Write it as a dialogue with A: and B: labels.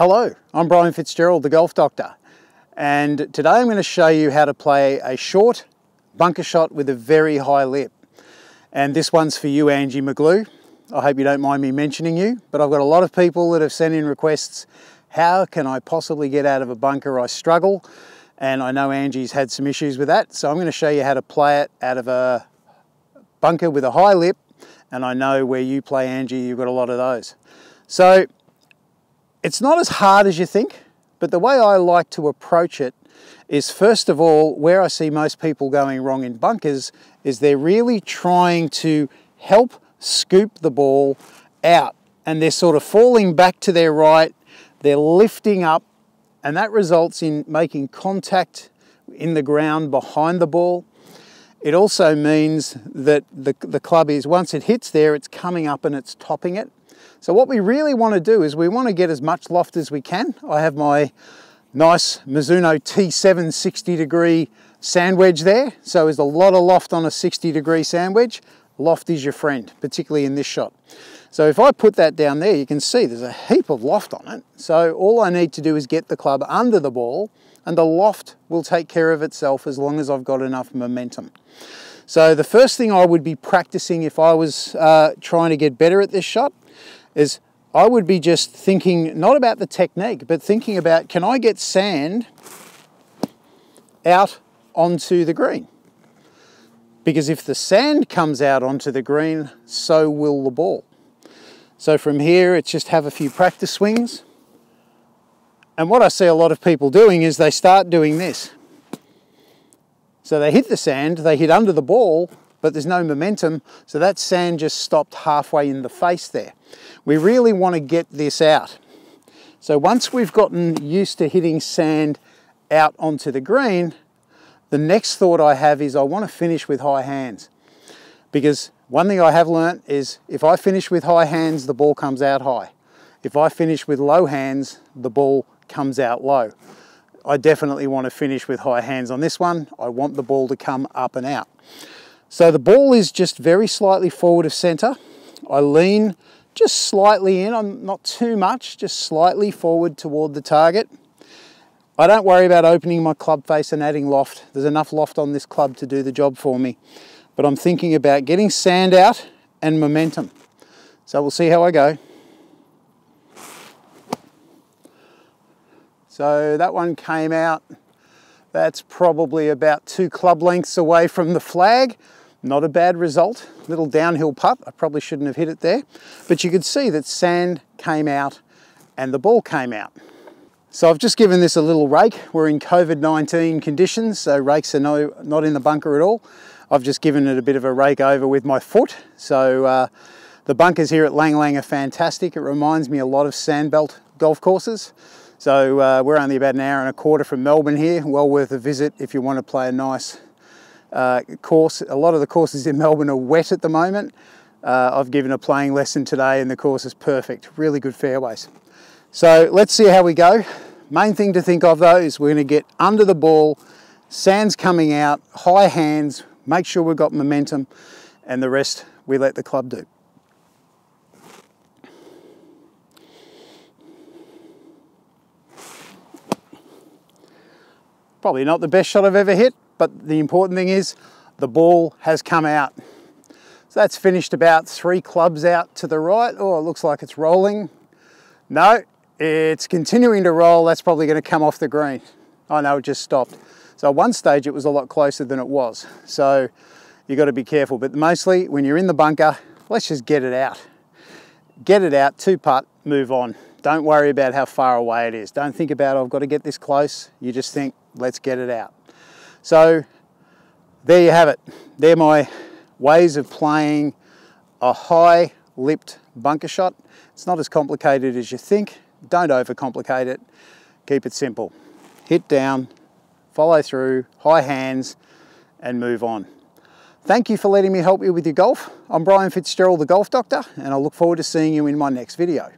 A: Hello, I'm Brian Fitzgerald, the Golf Doctor, and today I'm going to show you how to play a short bunker shot with a very high lip. And this one's for you, Angie McGlue. I hope you don't mind me mentioning you, but I've got a lot of people that have sent in requests, how can I possibly get out of a bunker? I struggle, and I know Angie's had some issues with that, so I'm going to show you how to play it out of a bunker with a high lip, and I know where you play, Angie, you've got a lot of those. So it's not as hard as you think, but the way I like to approach it is first of all, where I see most people going wrong in bunkers is they're really trying to help scoop the ball out and they're sort of falling back to their right, they're lifting up and that results in making contact in the ground behind the ball. It also means that the, the club is, once it hits there, it's coming up and it's topping it. So what we really want to do is we want to get as much loft as we can. I have my nice Mizuno T7 60 degree sand wedge there. So there's a lot of loft on a 60 degree sand wedge. Loft is your friend, particularly in this shot. So if I put that down there, you can see there's a heap of loft on it. So all I need to do is get the club under the ball and the loft will take care of itself as long as I've got enough momentum. So the first thing I would be practicing if I was uh, trying to get better at this shot is I would be just thinking not about the technique, but thinking about can I get sand out onto the green? Because if the sand comes out onto the green, so will the ball. So from here, it's just have a few practice swings. And what I see a lot of people doing is they start doing this. So they hit the sand, they hit under the ball, but there's no momentum, so that sand just stopped halfway in the face there. We really want to get this out. So once we've gotten used to hitting sand out onto the green, the next thought I have is I want to finish with high hands. Because one thing I have learnt is if I finish with high hands, the ball comes out high. If I finish with low hands, the ball comes out low. I definitely want to finish with high hands on this one. I want the ball to come up and out. So the ball is just very slightly forward of center. I lean just slightly in, I'm not too much, just slightly forward toward the target. I don't worry about opening my club face and adding loft. There's enough loft on this club to do the job for me. But I'm thinking about getting sand out and momentum. So we'll see how I go. So that one came out. That's probably about two club lengths away from the flag. Not a bad result, little downhill putt. I probably shouldn't have hit it there, but you could see that sand came out and the ball came out. So I've just given this a little rake. We're in COVID-19 conditions, so rakes are no, not in the bunker at all. I've just given it a bit of a rake over with my foot. So uh, the bunkers here at Lang Lang are fantastic. It reminds me a lot of sandbelt golf courses. So uh, we're only about an hour and a quarter from Melbourne here. Well worth a visit if you want to play a nice uh, course. A lot of the courses in Melbourne are wet at the moment. Uh, I've given a playing lesson today and the course is perfect. Really good fairways. So let's see how we go. Main thing to think of though is we're going to get under the ball, sands coming out, high hands, make sure we've got momentum and the rest we let the club do. Probably not the best shot I've ever hit, but the important thing is the ball has come out. So that's finished about three clubs out to the right. Oh, it looks like it's rolling. No, it's continuing to roll. That's probably gonna come off the green. Oh no, it just stopped. So at one stage it was a lot closer than it was. So you gotta be careful. But mostly when you're in the bunker, let's just get it out. Get it out, two putt, move on. Don't worry about how far away it is. Don't think about, oh, I've got to get this close. You just think, let's get it out. So there you have it. They're my ways of playing a high lipped bunker shot. It's not as complicated as you think. Don't overcomplicate it. Keep it simple. Hit down, follow through, high hands, and move on. Thank you for letting me help you with your golf. I'm Brian Fitzgerald, the Golf Doctor, and I look forward to seeing you in my next video.